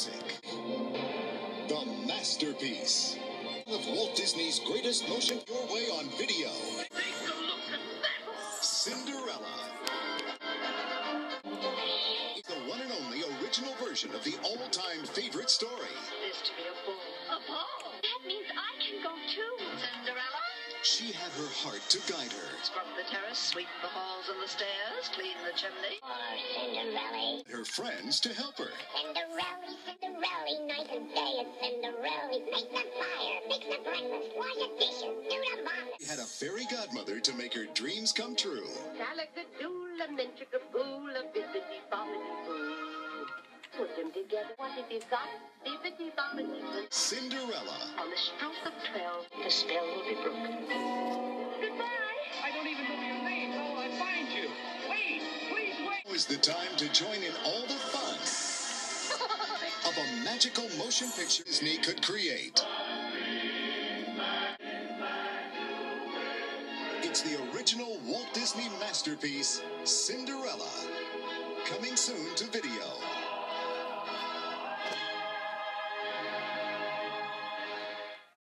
music. The masterpiece of Walt Disney's greatest motion your way on video. Cinderella. The one and only original version of the all-time favorite story. This to be a ball. A ball? That means I she had her heart to guide her, Scrub the terrace, sweep the halls and the stairs, clean the chimney. Oh, Cinderella. her friends to help her. Cinderella, Cinderella, night and day it's Cinderella. Make the fire, fix the breakfast, wash the dishes, do the laundry. She had a fairy godmother to make her dreams come true. Salagadoola, menchikaboola, bibbidi bobbidi boo. Put them together, what have you got? Bibbidi bobbidi boo. The spell will be broken. Goodbye. I don't even know your name. How will I find you? Wait, please wait. Now is the time to join in all the fun of a magical motion picture Disney could create. It's the original Walt Disney masterpiece, Cinderella. Coming soon to video.